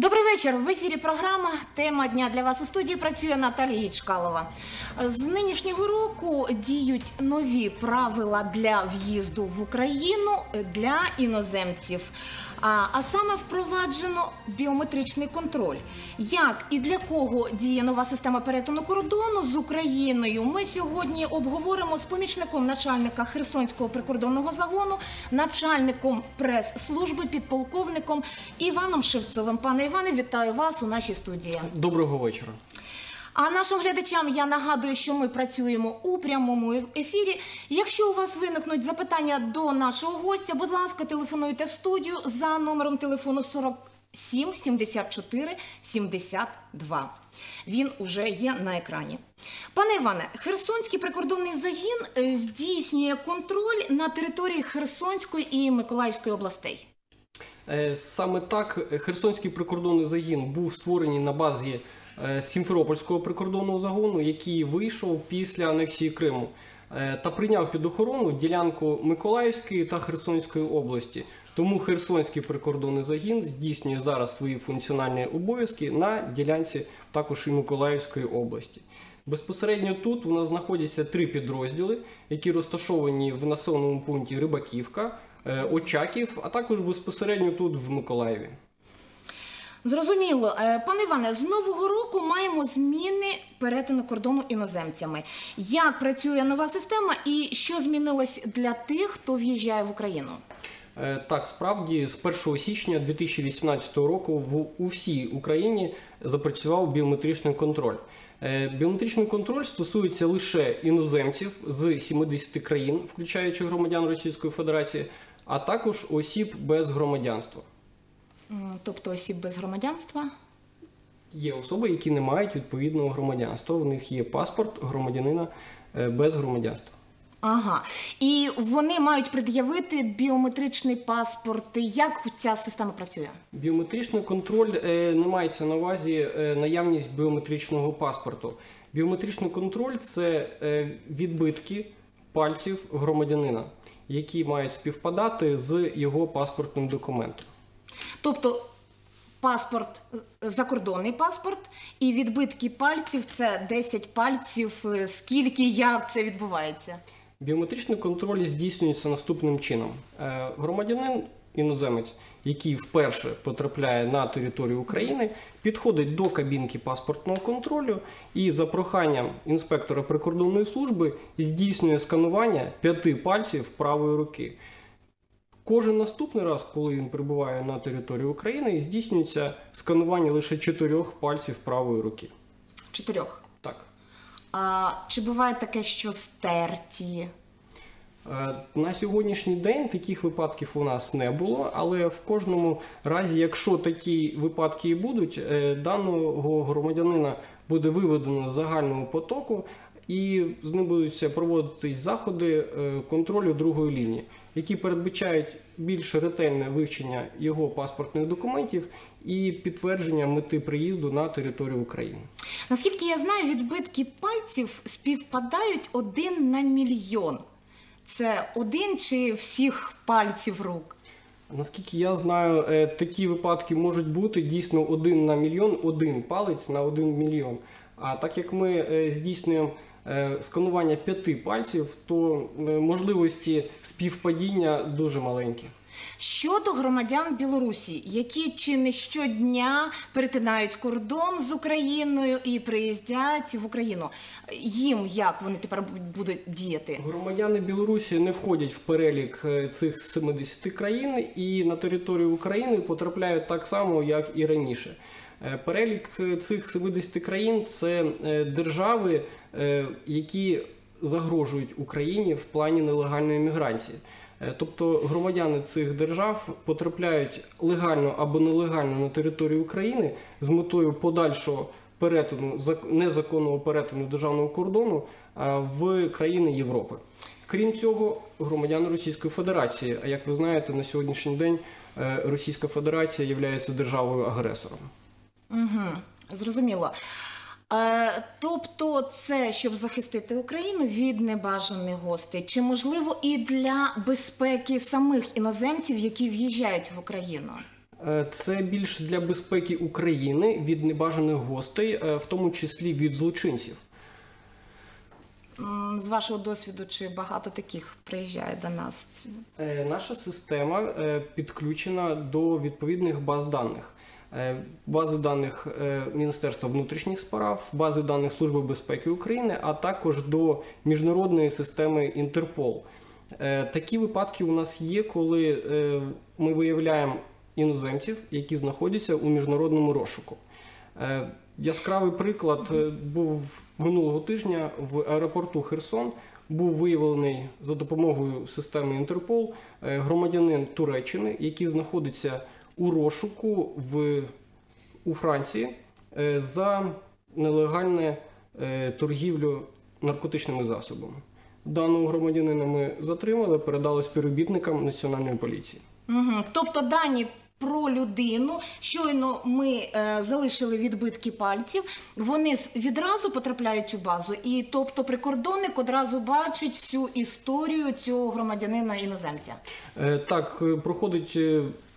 Добрий вечір. В ефірі програма Тема дня для вас у студії працює Наталія Чкалова. З нинішнього року діють нові правила для в'їзду в Україну для іноземців. А, саме впроваджено біометричний контроль. Як і для кого діє нова система перетину кордону з Україною? Ми сьогодні обговоримо з помічником начальника Херсонського прикордонного загону, начальником прес-служби, підполковником Іваном Шевцовим. Пане Іване, вітаю вас у нашій студії. Доброго вечора. А нашим глядачам я нагадую, що ми працюємо у прямому ефірі. Якщо у вас виникнуть запитання до нашого гостя, будь ласка, телефонуйте в студію за номером телефону 47 74 72. Він уже є на екрані. Пане Іване, Херсонський прикордонний загін е, здійснює контроль на території Херсонської і Миколаївської областей. Е, Саме так Херсонський прикордонний загін був створений на базі Сімферопольського прикордонного загону, який вийшов після анексії Криму е, та прийняв під охорону ділянку Миколаївської та Херсонської області. Тому Херсонський прикордонний загін здійснює зараз свої функціональні обов'язки на ділянці також і Миколаївської області. Безпосередньо тут у нас знаходяться три підрозділи, які розташовані в населеному пункті Рибаківка, е, Очаків, а також безпосередньо тут в Миколаєві. Зрозуміло, Е, пане Іване, з нового року маємо зміни перетину кордону іноземцями. Як працює нова система і що змінилось для тих, хто в'їжджає в Україну? Е, Так, справді з 1 січня 2018 року в у всій Україні запрацював біометричний контроль. Е, Біометричний контроль стосується лише іноземців з 70 країн, включаючи громадян Російської Федерації, а також осіб без громадянства. М, Тобто осіб без громадянства. Є особи, які не мають відповідного громадянства. У них є паспорт громадянина е, без громадянства. Ага, і вони мають пред'явити біометричний паспорт. Як ця система працює? Біометричний контроль е, не мається на увазі е, наявність біометричного паспорту. Біометричний контроль це е, відбитки пальців громадянина, які мають співпадати з його паспортним документом. Тобто паспорт, е, закордонний паспорт, і відбитки пальців це 10 пальців. Е, Скільки, як це відбувається? Біометричний контроль здійснюється наступним чином: Е, громадянин іноземець, який вперше потрапляє на територію України, підходить до кабінки паспортного контролю і за проханням інспектора прикордонної служби здійснює сканування п'яти пальців правої руки. Кожен наступний раз, коли він прибуває на територію України, здійснюється сканування лише чотирьох пальців правої руки. Чотирьох. Так. А чи буває таке, що стерті? Е, На сьогоднішній день таких випадків у нас не було, але в кожному разі, якщо такі випадки і будуть, е, даного громадянина буде виведено з загального потоку і з ним будуть проводитись заходи е, контролю другої лінії, які передбачають більш ретельне вивчення його паспортних документів і підтвердження мети приїзду на територію України. Наскільки я знаю, відбитки пальців співпадають один на мільйон. Це один чи всіх пальців рук? Наскільки я знаю, е, такі випадки можуть бути дійсно один на мільйон, один палець на один мільйон. А так як ми е, здійснюємо сканування п'яти пальців, то е, можливості співпадіння дуже маленькі. Щодо громадян Білорусі, які чи не щодня перетинають кордон з Україною і приїздять в Україну, їм як вони тепер будуть діяти? Громадяни Білорусі не входять в перелік е, цих 70 країн і на територію України потрапляють так само, як і раніше. Е, Перелік е, цих 70 країн це е, держави, які загрожують Україні в плані нелегальної міграції. Тобто громадяни цих держав потрапляють легально або нелегально на територію України з метою подальшого перетину зак- незаконного перетину державного кордону в країни Європи. Крім цього, громадяни Російської Федерації. А як ви знаєте, на сьогоднішній день Російська Федерація є державою агресором. Угу, зрозуміло. Е, тобто, це щоб захистити Україну від небажаних гостей, чи можливо і для безпеки самих іноземців, які в'їжджають в Україну? Е, Це більш для безпеки України від небажаних гостей, е, в тому числі від злочинців. З вашого досвіду, чи багато таких приїжджає до нас? Наша система підключена до відповідних баз даних. Е, Бази даних е, Міністерства внутрішніх справ, бази даних Служби безпеки України, а також до міжнародної системи Інтерпол. Е, Такі випадки у нас є, коли ми виявляємо іноземців, які знаходяться у міжнародному розшуку. Яскравий приклад був минулого тижня в аеропорту Херсон. Був виявлений за допомогою системи Інтерпол громадянин Туреччини, який знаходиться у розшуку в, у Франції е, за нелегальне е, торгівлю наркотичними засобами. Даного громадянина ми затримали, передали співробітникам національної поліції. Угу. Тобто дані про людину, щойно ми е, залишили відбитки пальців, вони відразу потрапляють у базу, і тобто прикордонник одразу бачить всю історію цього громадянина іноземця. Е, Так, е, проходить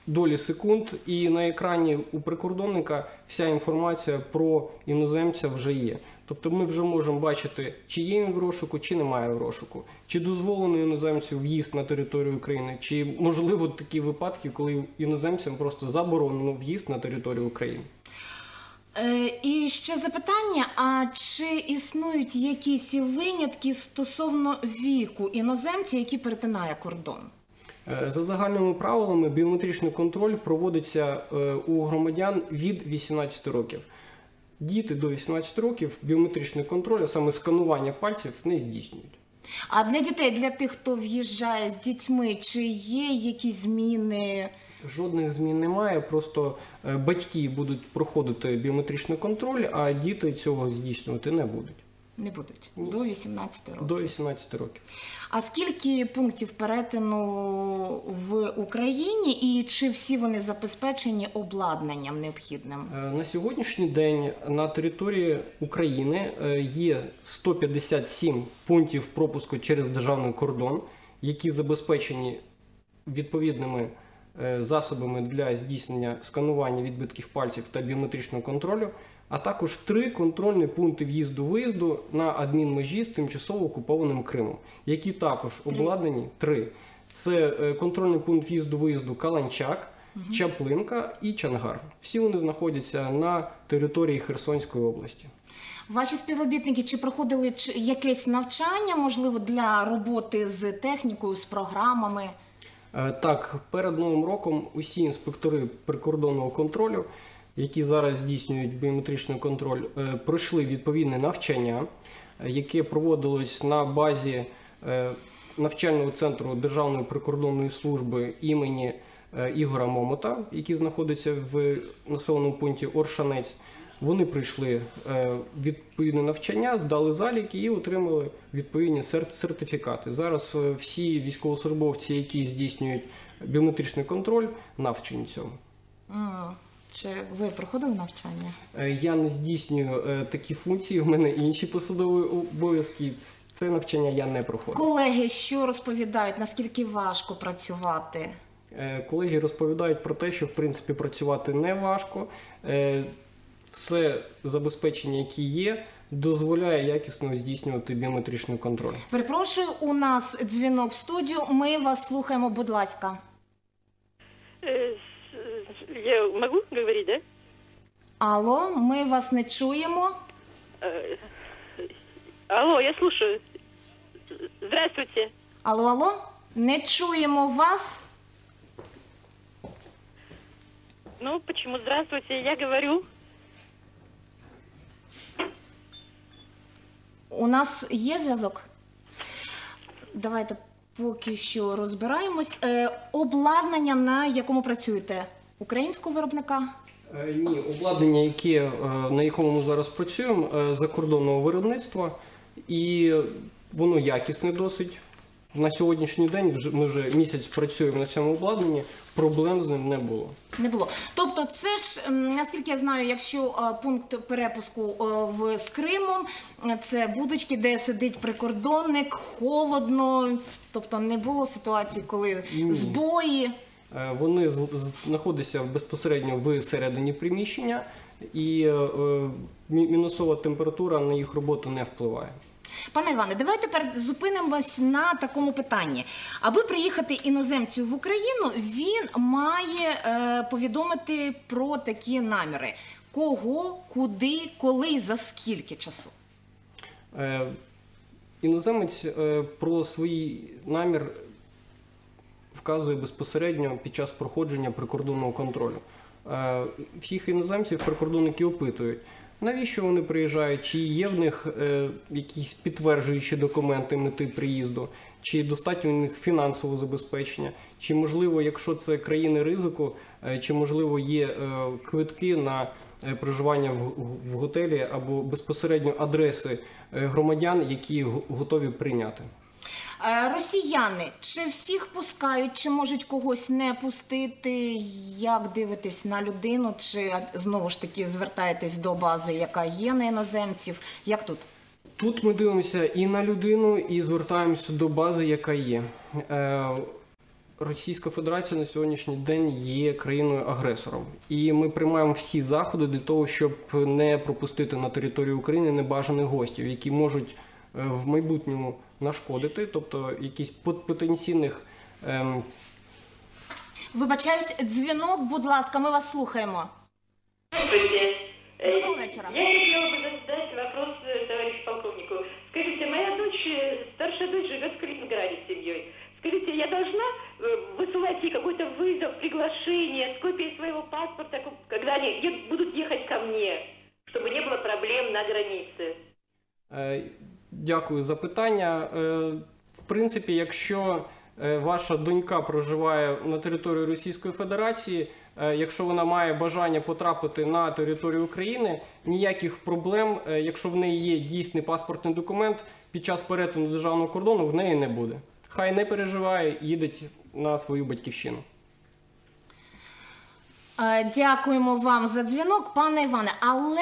долі секунд, і на екрані у прикордонника вся інформація про іноземця вже є. Тобто ми вже можемо бачити, чи є він в розшуку, чи немає в розшуку, чи дозволено іноземцю в'їзд на територію України, чи можливо такі випадки, коли іноземцям просто заборонено в'їзд на територію України. Е, і ще запитання: а чи існують якісь винятки стосовно віку іноземця, який перетинає кордон? Е, За загальними правилами, біометричний контроль проводиться е, у громадян від 18 років. Діти до 18 років біометричний контроль, а саме сканування пальців, не здійснюють. А для дітей, для тих, хто в'їжджає з дітьми, чи є якісь зміни? Жодних змін немає, просто е, батьки будуть проходити біометричний контроль, а діти цього здійснювати не будуть Не будуть до 18 років. до 18 років. А скільки пунктів перетину в Україні, і чи всі вони забезпечені обладнанням необхідним? Е, На сьогоднішній день на території України е, є 157 пунктів пропуску через державний кордон, які забезпечені відповідними е, засобами для здійснення сканування відбитків пальців та біометричного контролю, а також три контрольні пункти в'їзду-виїзду на адмінмежі з тимчасово окупованим Кримом, які також обладнані три. Це е, контрольний пункт в'їзду-виїзду Каланчак, Чаплинка і Чангар. Всі вони знаходяться на території Херсонської області. Ваші співробітники чи проходили якесь навчання, можливо, для роботи з технікою, з програмами? Е, Так, перед новим роком усі інспектори прикордонного контролю, які зараз здійснюють біометричний контроль, е, пройшли відповідне навчання, яке проводилось на базі е, навчального центру Державної прикордонної служби імені е, Ігора Момота, який знаходиться в населеному пункті Оршанець. Вони прийшли відповідне навчання, здали заліки і отримали відповідні сертифікати. Зараз всі військовослужбовці, які здійснюють біометричний контроль, навчені цьому. Чи ви проходили навчання? Е, Я не здійснюю е, такі функції, у мене інші посадові обов'язки. Це навчання я не проходив. Колеги, що розповідають, наскільки важко працювати? Е, Колеги розповідають про те, що в принципі працювати не важко. Все забезпечення, яке є, дозволяє якісно здійснювати біометричний контроль. Перепрошую, у нас дзвінок в студію. Ми вас слухаємо, будь ласка. Я могу говорить, да? Алло, ми вас не чуємо. Э, Алло, я слушаю. Здравствуйте. Алло, алло, не чуємо вас. Ну, почему здравствуйте? Я говорю. У нас є зв'язок? Давайте поки що розбираємось. Е, обладнання, на якому працюєте? Українського виробника? Е, Ні, обладнання, яке, е, на якому ми зараз працюємо, е, закордонного виробництва, і воно якісне досить. На сьогоднішній день ми вже місяць працюємо на цьому обладнанні, проблем з ним не було. Не було. Тобто, це ж наскільки я знаю, якщо пункт перепуску в з Кримом, це будочки, де сидить прикордонник, холодно. Тобто не було ситуації, коли збої. Е, Вони знаходяться безпосередньо в середині приміщення, і е, е, мі- мінусова температура на їх роботу не впливає. Пане Іване, давайте тепер зупинимось на такому питанні. Аби приїхати іноземцю в Україну, він має е, повідомити про такі наміри: кого, куди, коли і за скільки часу. Е, Іноземець е, про свій намір вказує безпосередньо під час проходження прикордонного контролю. Е, Всіх іноземців прикордонники опитують, навіщо вони приїжджають, чи є в них е, якісь підтверджуючі документи мети приїзду, чи достатньо в них фінансового забезпечення, чи можливо, якщо це країни ризику, е, чи можливо є квитки на проживання в, готелі або безпосередньо адреси громадян, які готові прийняти. Е, Росіяни чи всіх пускають, чи можуть когось не пустити? Як дивитесь на людину? Чи знову ж таки звертаєтесь до бази, яка є на іноземців? Як тут? Тут ми дивимося і на людину, і звертаємося до бази, яка є. Е, Російська Федерація на сьогоднішній день є країною-агресором, і ми приймаємо всі заходи для того, щоб не пропустити на територію України небажаних гостів, які можуть е, в майбутньому нашкодити, тобто якісь пот- потенційних ем, Вибачаюсь, дзвінок, будь ласка, ми вас слухаємо. Здравствуйте. Э, Доброго вечера. Я хотела бы задать вопрос э, товарищу полковнику. Скажите, моя дочь, э, старшая дочь живет в Калининграде с семьей. Скажите, я должна э, высылать ей какой-то вызов, приглашение с копией своего паспорта, когда они е- будут ехать ко мне, чтобы не было проблем на границе? Дякую за питання. Е, В принципі, якщо е, ваша донька проживає на території Російської Федерації, е, якщо вона має бажання потрапити на територію України, ніяких проблем, якщо в неї є дійсний паспортний документ, під час перетину державного кордону в неї не буде. Хай не переживає, їдеть на свою батьківщину. Е, Дякуємо вам за дзвінок, пане Іване. Але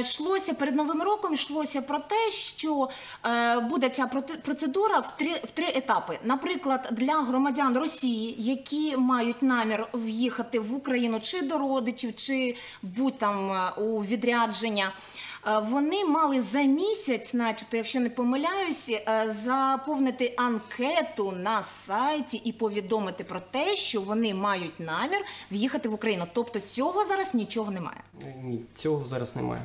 йшлося перед новим роком, йшлося про те, що е, буде ця процедура в три в три етапи. Наприклад, для громадян Росії, які мають намір в'їхати в Україну чи до родичів, чи будь там е, у відрядження. Е, Вони мали за місяць, начебто, якщо не помиляюсь, е, заповнити анкету на сайті і повідомити про те, що вони мають намір в'їхати в Україну. Тобто цього зараз нічого немає. Ні, цього зараз немає.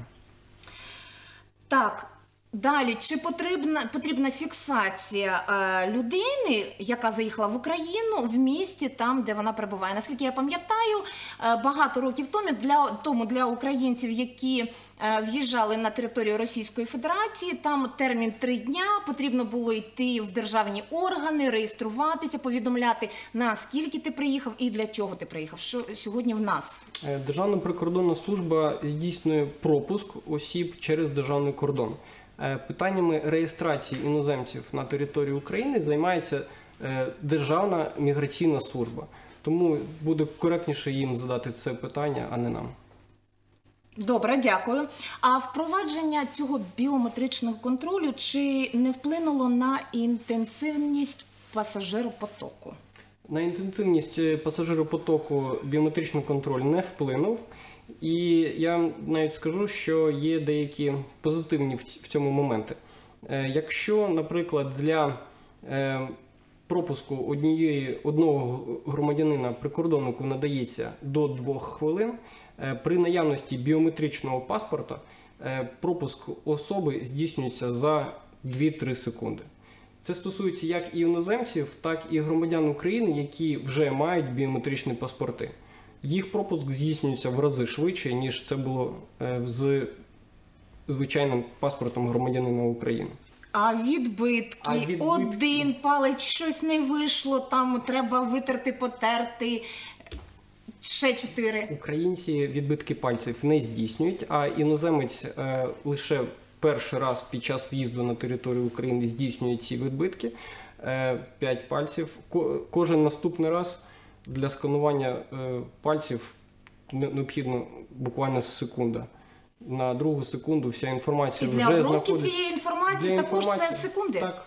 Так. Далі, чи потрібна потрібна фіксація е, людини, яка заїхала в Україну в місті, там де вона перебуває? Наскільки я пам'ятаю, е, багато років тому для тому для українців, які в'їжджали на територію Російської Федерації, там термін три дня потрібно було йти в державні органи, реєструватися, повідомляти наскільки ти приїхав і для чого ти приїхав. Що сьогодні в нас? Е, Державна прикордонна служба здійснює пропуск осіб через державний кордон. Е, Питаннями реєстрації іноземців на території України займається е, Державна міграційна служба. Тому буде коректніше їм задати це питання, а не нам. Добре, дякую. А впровадження цього біометричного контролю чи не вплинуло на інтенсивність пасажиропотоку? На інтенсивність е, пасажиропотоку біометричний контроль не вплинув. І я навіть скажу, що є деякі позитивні в ць- цьому моменти. Е, Якщо, наприклад, для е, пропуску однієї одного громадянина прикордоннику надається до двох хвилин, при наявності біометричного паспорта е, пропуск особи здійснюється за 2-3 секунди. Це стосується як і іноземців, так і громадян України, які вже мають біометричні паспорти. Їх пропуск здійснюється в рази швидше, ніж це було е, з звичайним паспортом громадянина України. А відбитки, А відбитки? один палець, щось не вийшло, там треба витерти, потерти. Ще чотири. Українці відбитки пальців не здійснюють, а іноземець е, лише перший раз під час в'їзду на територію України здійснює ці відбитки. Е, 5 пальців. Ко- кожен наступний раз для сканування е, пальців необхідно буквально секунда. На другу секунду вся І інформація для вже знаходиться. цієї інформації Для також це секунди. Так.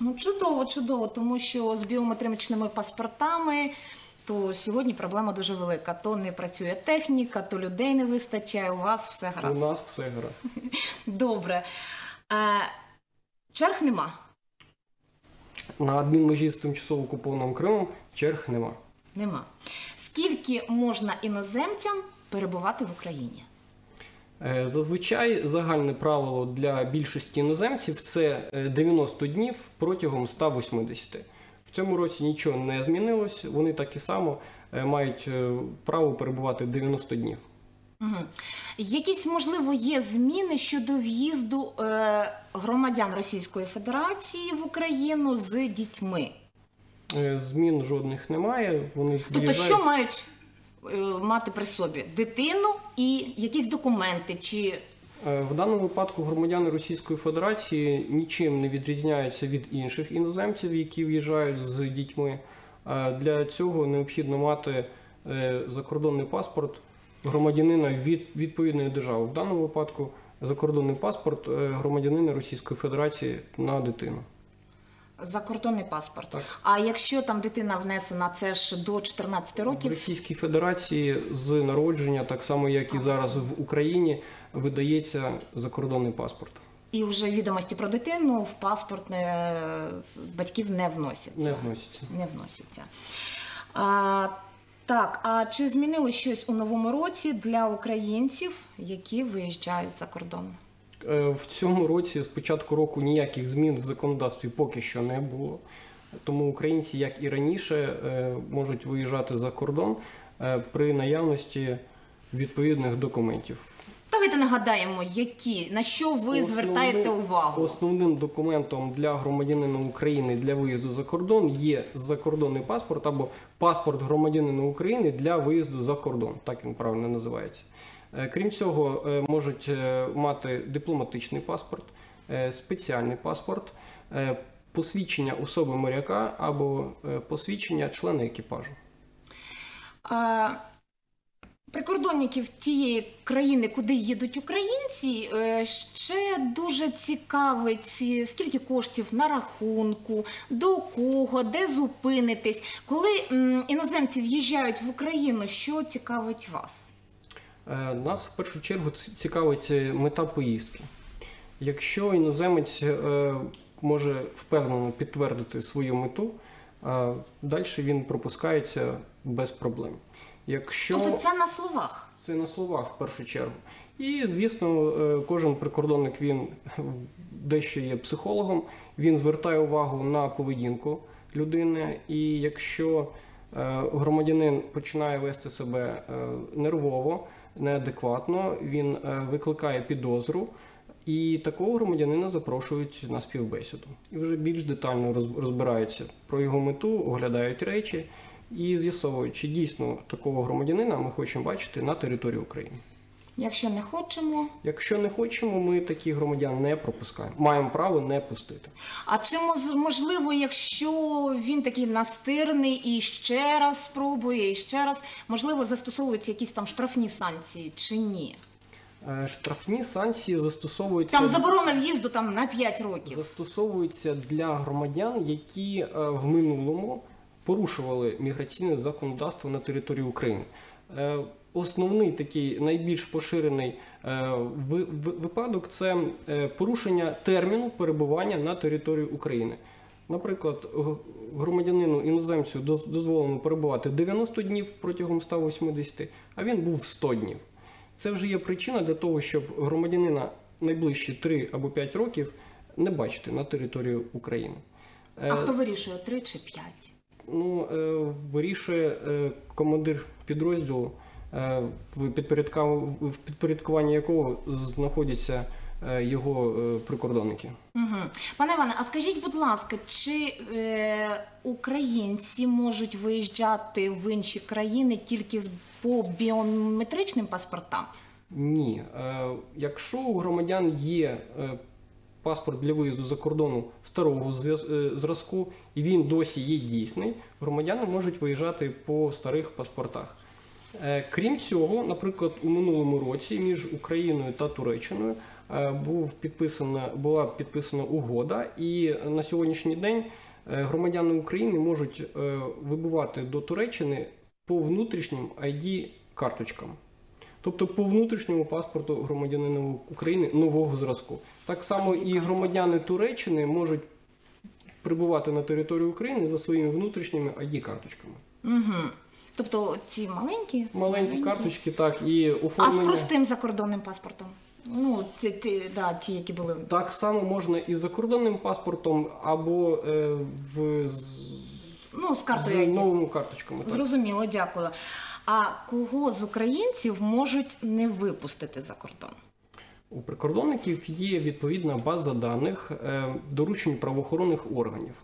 Ну, чудово, чудово, тому що з біометричними паспортами то сьогодні проблема дуже велика. То не працює техніка, то людей не вистачає. У вас все гаразд. У нас все гаразд. Добре. Е, черг нема. На адмінмежі з тимчасово окупованим Кримом черг нема. Нема. Скільки можна іноземцям перебувати в Україні? Е, Зазвичай загальне правило для більшості іноземців це е, 90 днів протягом 180. В цьому році нічого не змінилось. Вони так і само е, мають е, право перебувати 90 днів. Угу. Якісь, можливо, є зміни щодо в'їзду е, громадян Російської Федерації в Україну з дітьми? Е, Змін жодних немає. Вони Тобто, виїжджають- що мають е, мати при собі? Дитину і якісь документи чи В даному випадку громадяни Російської Федерації нічим не відрізняються від інших іноземців, які в'їжджають з дітьми. Е, Для цього необхідно мати е, закордонний паспорт громадянина від відповідної держави. В даному випадку закордонний паспорт е, громадянина Російської Федерації на дитину. закордонний паспорт? Так. А якщо там дитина внесена, це ж до 14 В років? Російській Федерації з народження, так само як і зараз в Україні, видається закордонний паспорт. І вже відомості про дитину в паспорт не, батьків не вносяться. Не вносяться. Не вносяться. А, так, а чи змінило щось у новому році для українців, які виїжджають за кордон? Е, В цьому році з початку року ніяких змін в законодавстві поки що не було. Тому українці, як і раніше, е, можуть виїжджати за кордон е, при наявності відповідних документів. Давайте нагадаємо, які на що ви Основним- звертаєте увагу. Основним документом для громадянина України для виїзду за кордон є закордонний паспорт або паспорт громадянина України для виїзду за кордон. Так він правильно називається. Е, Крім цього, е, можуть е, мати дипломатичний паспорт, е, спеціальний паспорт, е, посвідчення особи моряка або е, посвідчення члена екіпажу. А, Прикордонників тієї країни, куди їдуть українці, е, ще дуже цікавить, е, скільки коштів на рахунку, до кого, де зупинитись. Коли іноземці в'їжджають в Україну, що цікавить вас? Е, Нас в першу чергу цікавить мета поїздки. Якщо іноземець може впевнено підтвердити свою мету, далі він пропускається без проблем. Якщо Тобто це на словах. це на словах в першу чергу. І, звісно, е, кожен прикордонник він дещо є психологом, він звертає увагу на поведінку людини. І якщо е, громадянин починає вести себе е, нервово, неадекватно, він викликає підозру. І такого громадянина запрошують на співбесіду. І вже більш детально розбираються про його мету, оглядають речі і з'ясовують, чи дійсно такого громадянина ми хочемо бачити на території України. Якщо не хочемо. Якщо не хочемо, ми таких громадян не пропускаємо. Маємо право не пустити. А чи можливо, якщо він такий настирний і ще раз спробує, і ще раз, можливо, застосовуються якісь там штрафні санкції чи ні? Е, Штрафні санкції застосовуються Там заборона в'їзду там на 5 років. застосовуються для громадян, які е, в минулому порушували міграційне законодавство на території України. Е, Основний такий найбільш поширений е, ви- ви- випадок це е, порушення терміну перебування на території України. Наприклад, громадянину іноземцю дозволено перебувати 90 днів протягом 180, а він був 100 днів. Це вже є причина для того, щоб громадянина найближчі 3 або 5 років не бачити на території України. А хто вирішує 3 чи 5? Ну, е, вирішує е, командир підрозділу, е, в в підпорядкуванні якого знаходяться його прикордонники. Угу. Пане Іване, а скажіть, будь ласка, чи е, українці можуть виїжджати в інші країни тільки по біометричним паспортам? Ні. Е, Якщо у громадян є паспорт для виїзду за кордону старого е, зразку, і він досі є дійсний, громадяни можуть виїжджати по старих паспортах. Е, Крім цього, наприклад, у минулому році між Україною та Туреччиною е, був підписана, була підписана угода, і на сьогоднішній день громадяни України можуть вибувати до Туреччини по внутрішнім ID карточкам. Тобто по внутрішньому паспорту громадянина України нового зразку. Так само і громадяни Туреччини можуть прибувати на територію України за своїми внутрішніми ID карточками. Угу. Тобто ці маленькі? Маленькі карточки, так, і А з простим закордонним паспортом? Ну, ті, ті, да, ті, які були. Так само можна і з закордонним паспортом, або е, в, з, Ну, з картою з новими карточками. Так. Зрозуміло, дякую. А кого з українців можуть не випустити за кордон? У прикордонників є відповідна база даних е, доручень правоохоронних органів.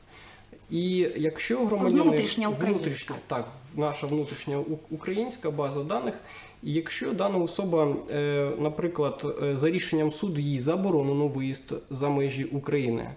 І якщо громадяни Внутрішня українська. внутрішня, так, наша внутрішня українська база даних, і якщо дана особа, е, наприклад, е, за рішенням суду їй заборонено виїзд за межі України,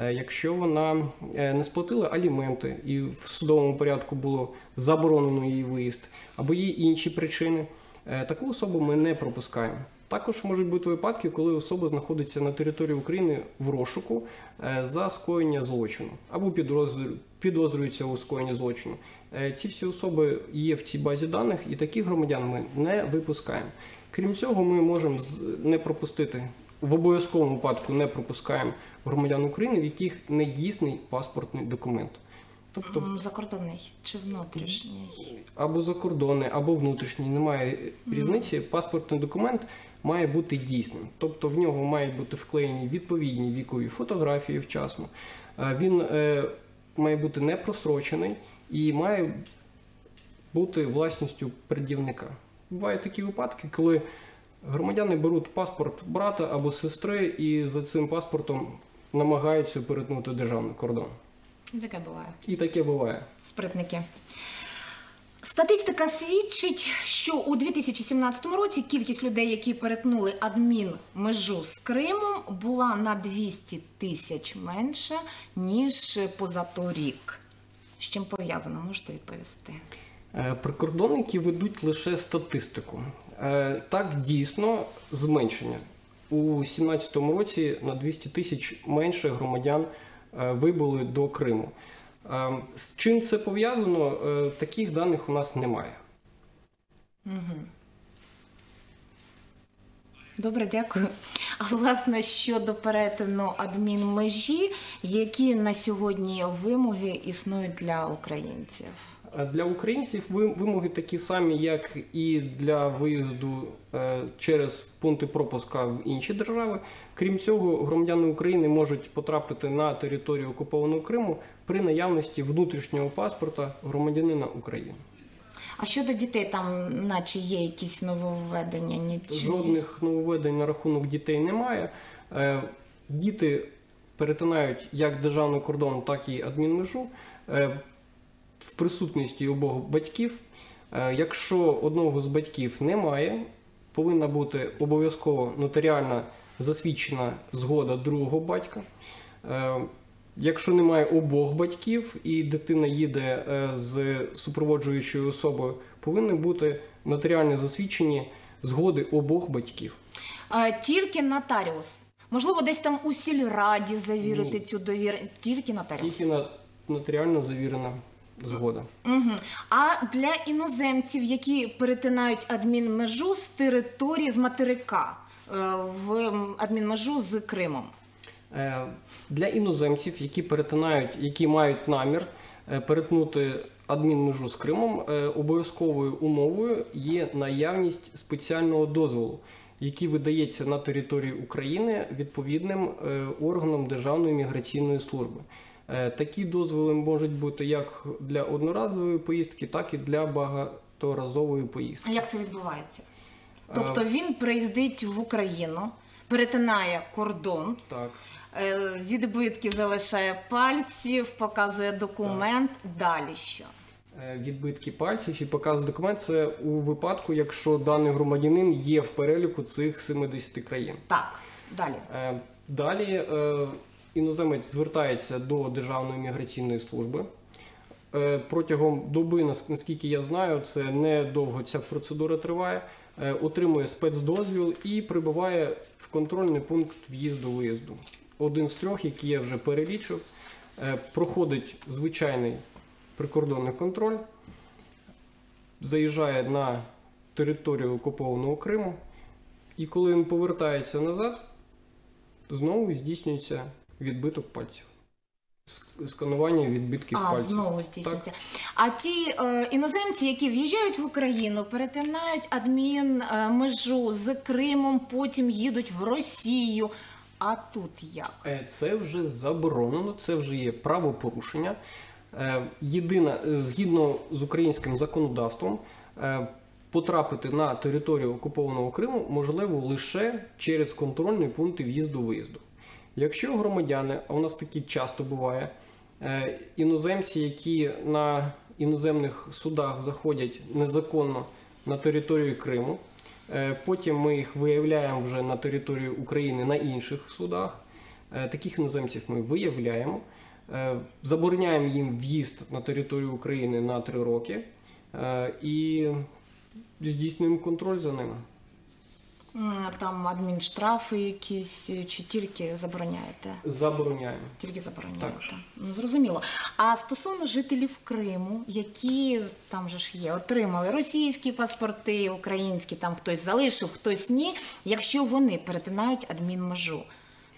якщо вона е, не сплатила аліменти і в судовому порядку було заборонено її виїзд, або є інші причини, е, таку особу ми не пропускаємо. Також можуть бути випадки, коли особа знаходиться на території України в розшуку е, за скоєння злочину або підозрю- підозрюється у скоєнні злочину. Е, Ці всі особи є в цій базі даних, і таких громадян ми не випускаємо. Крім цього, ми можемо не пропустити в обов'язковому випадку не пропускаємо громадян України, в яких не дійсний паспортний документ. Тобто Закордонний чи внутрішній? або закордонний, або внутрішній, немає різниці. Паспортний документ має бути дійсним. Тобто в нього мають бути вклеєні відповідні вікові фотографії вчасно. Е, Він е, має бути не просрочений і має бути власністю пред'явника. Бувають такі випадки, коли громадяни беруть паспорт брата або сестри і за цим паспортом намагаються перетнути державний кордон. Таке буває. І таке буває. Спритники. Статистика свідчить, що у 2017 році кількість людей, які перетнули адмінмежу з Кримом, була на 200 тисяч менше, ніж позаторік. З чим пов'язано, можете відповісти? Е, Прикордонники ведуть лише статистику. Е, Так, дійсно, зменшення. У 2017 році на 200 тисяч менше громадян е, вибули до Криму. З чим це пов'язано? Таких даних у нас немає. Добре, дякую. А власне щодо перетину адмінмежі, які на сьогодні вимоги існують для українців? Для українців вимоги такі самі, як і для виїзду е, через пункти пропуска в інші держави. Крім цього, громадяни України можуть потрапити на територію окупованого Криму при наявності внутрішнього паспорта громадянина України. А щодо дітей, там, наче є якісь нововведення? Нічого? Жодних нововведень на рахунок дітей немає. Е, Діти перетинають як державний кордон, так і адмінмежу е, в присутності обох батьків. Е, Якщо одного з батьків немає, повинна бути обов'язково нотаріальна засвідчена згода другого батька. Е, Якщо немає обох батьків і дитина їде е, з супроводжуючою особою, повинні бути нотаріально засвідчені згоди обох батьків. А, тільки нотаріус. Можливо, десь там у сільраді завірити Ні. цю довіру. Тільки нотаріус. Тільки нотаріально завірена згода. Угу. А для іноземців, які перетинають адмінмежу з території з материка е, в адмінмежу з Кримом. Е, Для іноземців, які перетинають, які мають намір е, перетнути адмінмежу з Кримом, обов'язковою умовою є наявність спеціального дозволу, який видається на території України відповідним органом Державної міграційної служби. Е, Такі дозволи можуть бути як для одноразової поїздки, так і для багаторазової поїздки. А як це відбувається? Тобто він приїздить в Україну, перетинає кордон, Так. е, відбитки залишає пальців, показує документ. Далі що? Е, Відбитки пальців і показ документ це у випадку, якщо даний громадянин є в переліку цих 70 країн. Так, далі. Е, Далі е, іноземець звертається до Державної міграційної служби. Е, Протягом доби, наскільки я знаю, це недовго ця процедура триває. е, Отримує спецдозвіл і прибуває в контрольний пункт в'їзду-виїзду. Один з трьох, який я вже перелічив, е, проходить звичайний прикордонний контроль. заїжджає на територію окупованого Криму, і коли він повертається назад, знову здійснюється відбиток пальців. Ск- Сканування відбитків А, пальців. знову здійснюється. А ті е, іноземці, які в'їжджають в Україну, перетинають адмінмежу з Кримом, потім їдуть в Росію. А тут як? Е, Це вже заборонено, це вже є правопорушення. Е, Єдина, е, згідно з українським законодавством, е, потрапити на територію окупованого Криму можливо лише через контрольні пункти в'їзду-виїзду. Якщо громадяни, а у нас такі часто буває, е, іноземці, які на іноземних судах заходять незаконно на територію Криму, е, потім ми їх виявляємо вже на території України на інших судах. Е, Таких іноземців ми виявляємо, забороняємо їм в'їзд на територію України на три роки і здійснюємо контроль за ними. М, Там адмінштрафи якісь е, чи тільки забороняєте? Забороняємо. Тільки забороняєте. Так. Ну, зрозуміло. А стосовно жителів Криму, які там же ж є, отримали російські паспорти, українські, там хтось залишив, хтось ні. Якщо вони перетинають адмінмежу,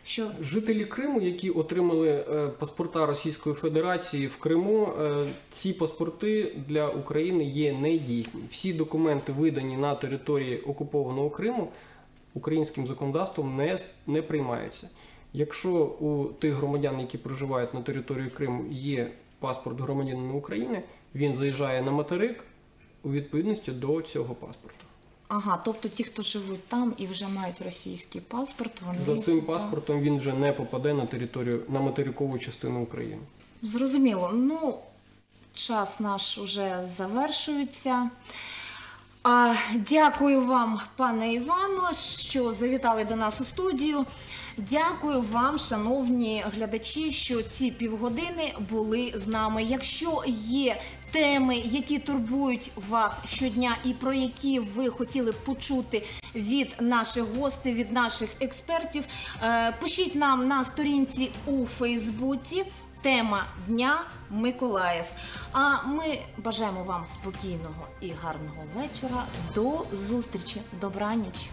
що Жителі Криму, які отримали е, паспорта Російської Федерації в Криму, е, ці паспорти для України є недійсні. Всі документи, видані на території окупованого Криму, українським законодавством не, не приймаються. Якщо у тих громадян, які проживають на території Криму, є паспорт громадянина України, він заїжджає на материк у відповідності до цього паспорту. ага, тобто ті, хто живуть там і вже мають російський паспорт, вони За цим паспортом він вже не попаде на територію на материкову частину України. Зрозуміло. Ну, час наш уже завершується. А, дякую вам, пане Івано, що завітали до нас у студію. Дякую вам, шановні глядачі, що ці півгодини були з нами. Якщо є теми, які турбують вас щодня, і про які ви хотіли почути від наших гостей, від наших експертів, е, пишіть нам на сторінці у Фейсбуці. Тема дня Миколаїв. А ми бажаємо вам спокійного і гарного вечора. До зустрічі. Добраніч.